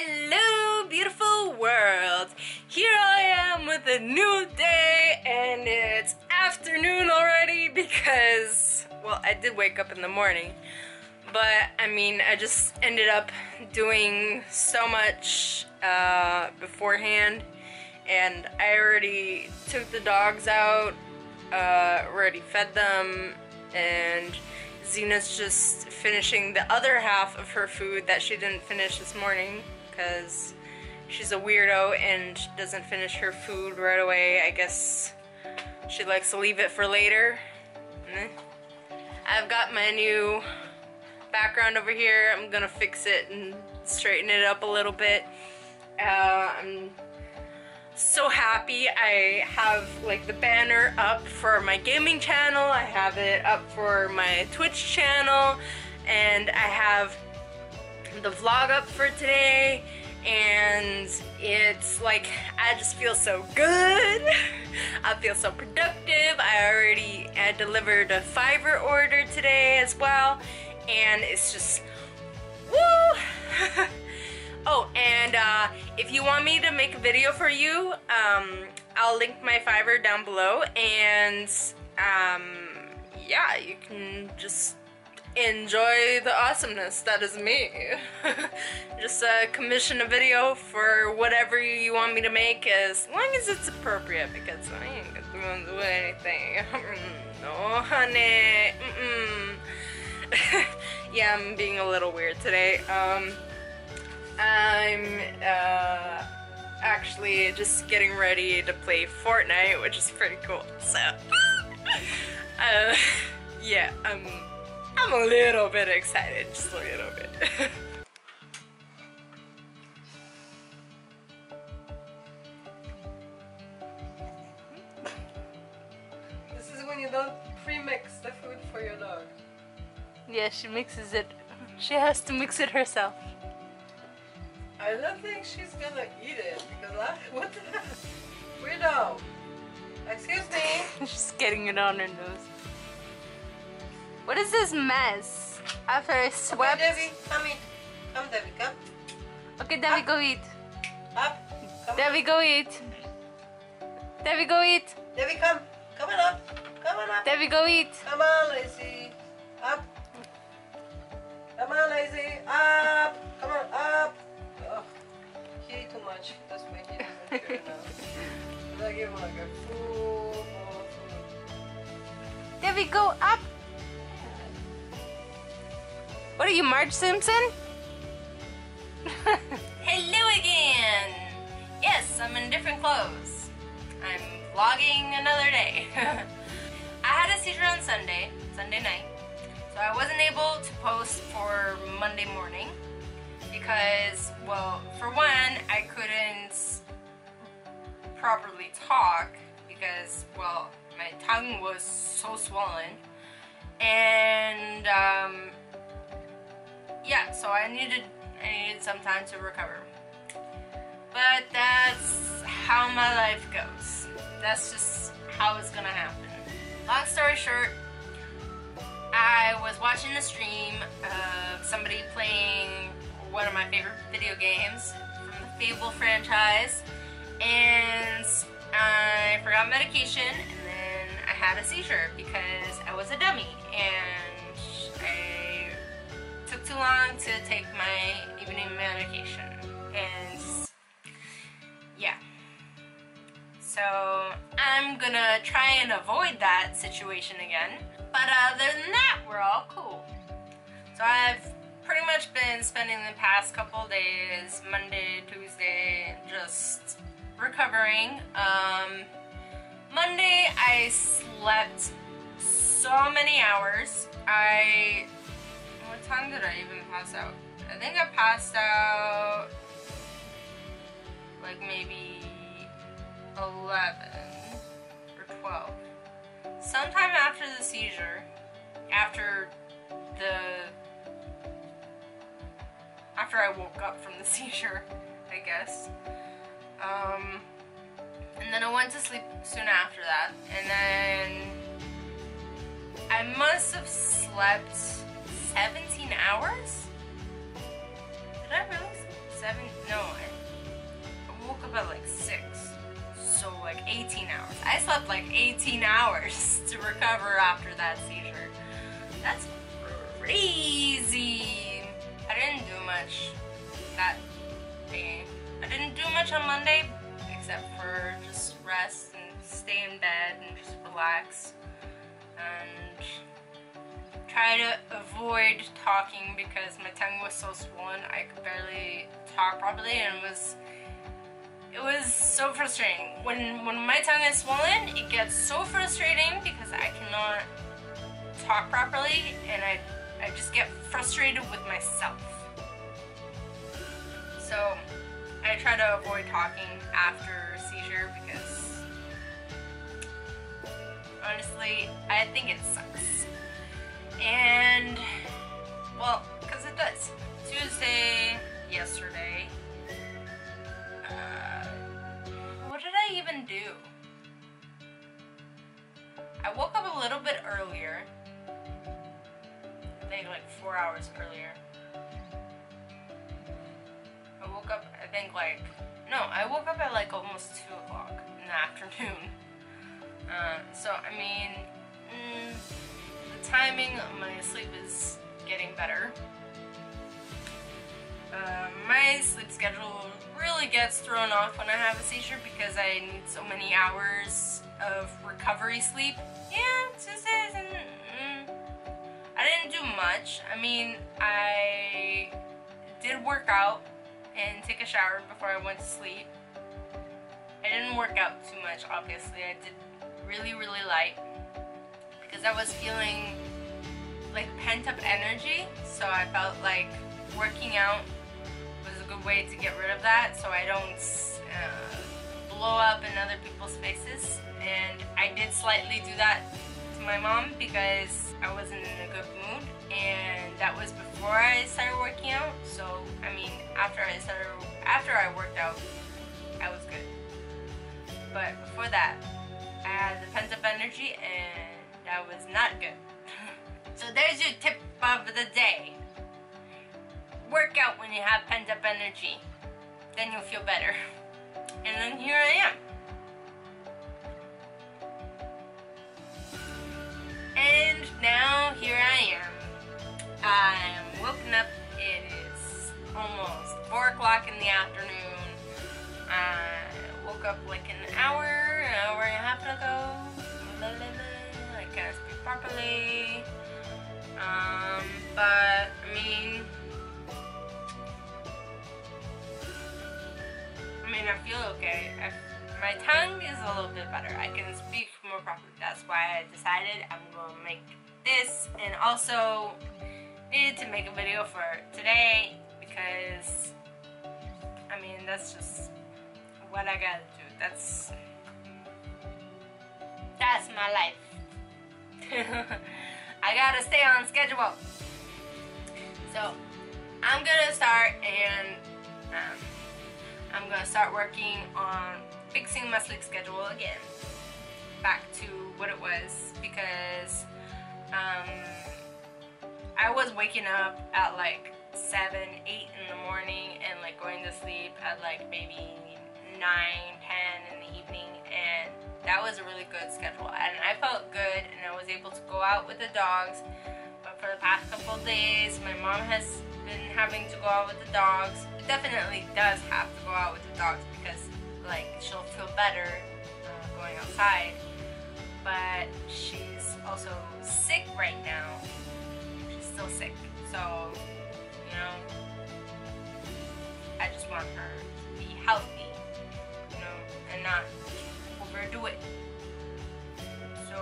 Hello, beautiful world. Here I am with a new day, and it's afternoon already because, well, I did wake up in the morning, but I mean, I just ended up doing so much uh, beforehand, and I already took the dogs out, uh, already fed them, and Zena's just finishing the other half of her food that she didn't finish this morning because she's a weirdo and doesn't finish her food right away. I guess she likes to leave it for later. I've got my new background over here. I'm gonna fix it and straighten it up a little bit. Uh, I'm so happy. I have like the banner up for my gaming channel. I have it up for my Twitch channel and I have the vlog up for today and it's like I just feel so good. I feel so productive. I already I delivered a Fiverr order today as well and it's just woo Oh, and uh, if you want me to make a video for you, um, I'll link my Fiverr down below, and um, yeah, you can just enjoy the awesomeness that is me. just uh, commission a video for whatever you want me to make, as long as it's appropriate, because I ain't gonna do anything. no, honey. Mm -mm. yeah, I'm being a little weird today. Um, I'm uh, actually just getting ready to play Fortnite, which is pretty cool. So, uh, yeah, I'm, I'm a little bit excited, just a little bit. This is when you don't pre-mix the food for your dog. yeah, she mixes it. She has to mix it herself. I don't think she's gonna eat it because I, what the weirdo. Excuse me. She's getting it on her nose. What is this mess? After I Okay, swept. Debbie, come eat. Come, Debbie, come. Okay, Debbie, go eat. Up. Come Debbie, go eat. Debbie, go eat. Debbie, come. Come on up. Come on up. Debbie, go eat. Come on, Lazy. Up. Come on, Lazy. Up. Come on, up. Oh, he ate too much. That's why he doesn't care now. I give him like a full bowl of food. Debbie, go up. What are you, Marge Simpson? Hello again. Yes, I'm in different clothes. I'm vlogging another day. I had a seizure on Sunday, Sunday night, so I wasn't able to post for Monday morning because, well, for one, I couldn't properly talk because, well, my tongue was so swollen. And, um, yeah, so I needed, I needed some time to recover. But that's how my life goes. That's just how it's gonna happen. Long story short, I was watching a stream of somebody playing one of my favorite video games from the Fable franchise, and I forgot medication, and then I had a seizure because I was a dummy, and too long to take my evening medication, and yeah. So I'm gonna try and avoid that situation again. But other than that, we're all cool. So I've pretty much been spending the past couple days, Monday, Tuesday, just recovering. Um, Monday I slept so many hours. I what time did I even pass out? I think I passed out like maybe 11 or 12. Sometime after the seizure, after the after I woke up from the seizure, I guess. Um, and then I went to sleep soon after that, and then I must have slept 17 hours? Did I really seven? No, I woke up at like six. So like 18 hours. I slept like 18 hours to recover after that seizure. That's crazy. I didn't do much that day. I didn't do much on Monday except for just rest and stay in bed and just relax. And try to avoid talking because my tongue was so swollen I could barely talk properly and it was it was so frustrating. When when my tongue is swollen, it gets so frustrating because I cannot talk properly and I I just get frustrated with myself. So I try to avoid talking after seizure because honestly, I think it sucks. And well, because it does. Tuesday, yesterday, uh, what did I even do? I woke up a little bit earlier. I think like four hours earlier. I woke up, I think like, no, I woke up at like almost 2 o'clock in the afternoon. Uh, so, I mean, mm, timing my sleep is getting better. Uh, my sleep schedule really gets thrown off when I have a seizure because I need so many hours of recovery sleep. Yeah, Tuesdays and mm, I didn't do much. I mean, I did work out and take a shower before I went to sleep. I didn't work out too much, obviously. I did really, really light because I was feeling like pent up energy. So I felt like working out was a good way to get rid of that so I don't uh, blow up in other people's faces. And I did slightly do that to my mom because I wasn't in a good mood and that was before I started working out. So I mean, after I started, after I worked out, I was good. But before that, I had the pent up energy and that was not good. so there's your tip of the day. Work out when you have pent up energy. Then you'll feel better. And then here I am. And now here I am. I'm woken up. It is almost 4 o'clock in the afternoon. I woke up like an hour, an hour and a half ago. Can't speak properly. Um, but, I mean, I mean, I feel okay. I, my tongue is a little bit better. I can speak more properly. That's why I decided I'm to make this and also needed to make a video for today because I mean that's just what I gotta do. That's that's my life. I gotta stay on schedule. So I'm gonna start and um, I'm gonna start working on fixing my sleep schedule again back to what it was because um, I was waking up at like 7, 8 in the morning and like going to sleep at like maybe 9, 10 in that was a really good schedule and I felt good and I was able to go out with the dogs but for the past couple days my mom has been having to go out with the dogs. It definitely does have to go out with the dogs because like she'll feel better uh, going outside but she's also sick right now. She's still sick. So, you know, I just want her to be healthy, you know, and not overdo it. So,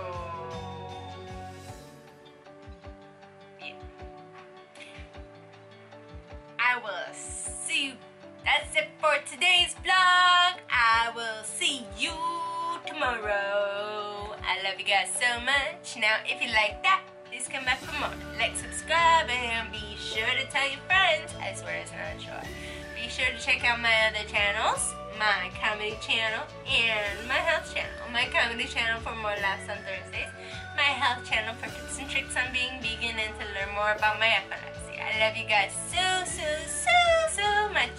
yeah. I will see you. That's it for today's vlog. I will see you tomorrow. I love you guys so much. Now, if you like that, please come back for more. Like, subscribe, and be sure to tell your friends. I swear it's not short. Be sure to check out my other channels. My comedy channel and my health channel. My comedy channel for more laughs on Thursdays. My health channel for tips and tricks on being vegan and to learn more about my epilepsy. I love you guys so, so, so, so much.